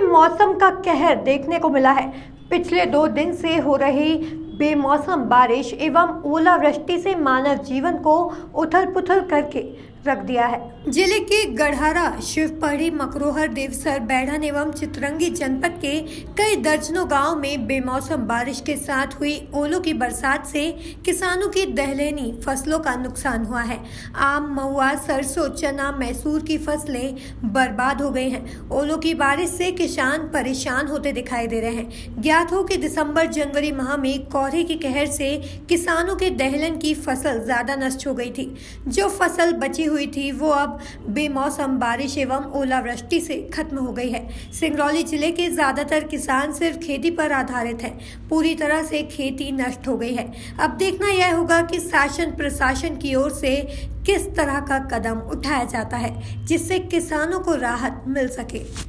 मौसम का कहर देखने को मिला है। पिछले दो दिन से हो रही बेमौसम बारिश एवं ओलावृष्टि से मानव जीवन को उथल पुथल करके रख दिया है। ज़िले के गढ़हरा शिवपड़ी मकरोहर, देवसर बैठन एवं चित्रंगी जनपद के कई दर्जनों गाँव में बेमौसम बारिश के साथ हुई। ओलों की बरसात से किसानों की दहलेनी फ़सलों का नुकसान हुआ है। आम, महुआ, सरसों, चना, मैसूर की फ़सलें बर्बाद हो गई हैं। ओलों की बारिश से किसान परेशान होते दिखाई दे रहे हैं। ज्ञात हो कि दिसंबर, जनवरी माह में कोहरे की कहर से किसानों के दहलन की फ़सल ज़्यादा नष्ट हो गई थी। जो फ़सल बची हुई थी, वो अब बेमौसम बारिश एवं ओलावृष्टि से खत्म हो गई है। सिंगरौली ज़िले के ज़्यादातर किसान सिर्फ़ खेती पर आधारित हैं। पूरी तरह से खेती नष्ट हो गई है। अब देखना यह होगा कि शासन प्रशासन की ओर से किस तरह का कदम उठाया जाता है, जिससे किसानों को राहत मिल सके।